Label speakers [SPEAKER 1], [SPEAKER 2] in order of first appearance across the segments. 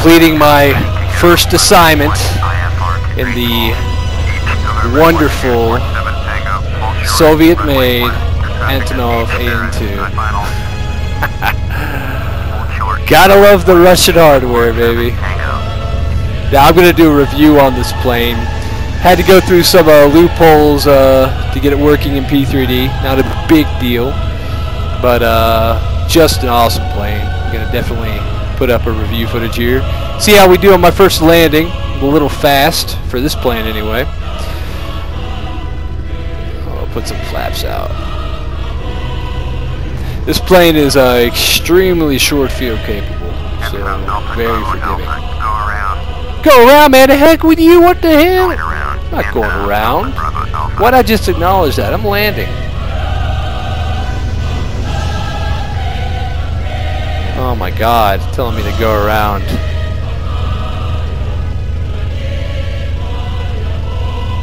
[SPEAKER 1] completing my first assignment in the wonderful Soviet-made Antonov AN-2. Gotta love the Russian hardware, baby. Now I'm gonna do a review on this plane. Had to go through some uh, loopholes uh, to get it working in P3D. Not a big deal, but uh, just an awesome plane. I'm gonna definitely put up a review footage here. See how we do on my first landing. A little fast for this plane anyway. I'll put some flaps out. This plane is uh, extremely short field capable, so very forgiving. Go around, man. The heck with you? What the hell? I'm not going around. Why'd I just acknowledge that? I'm landing. My god, telling me to go around.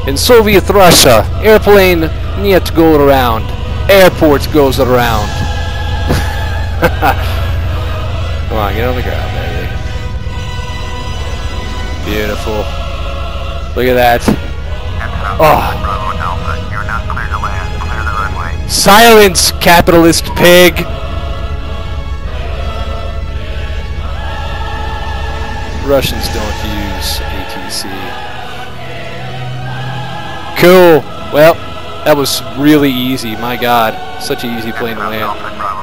[SPEAKER 1] In Soviet Russia, airplane need to go around. Airport goes around. Come on, get on the ground, baby. Beautiful. Look at that. Oh. Silence, capitalist pig! Russians don't use ATC. Cool. Well, that was really easy. My God, such an easy plane to land.